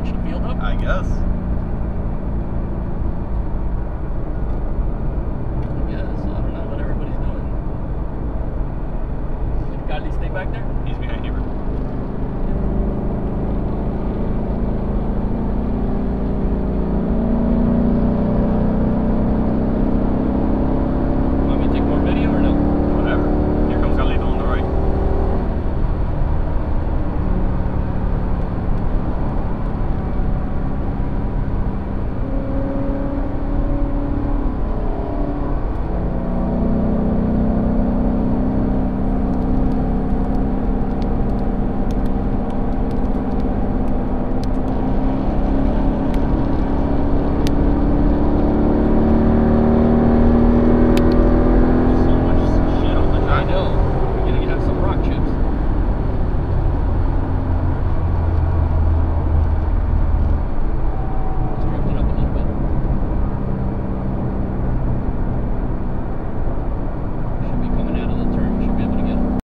bunch of field up? I guess. Yes, I don't know what everybody's doing. Did Kylie stay back there? He's behind Hubert.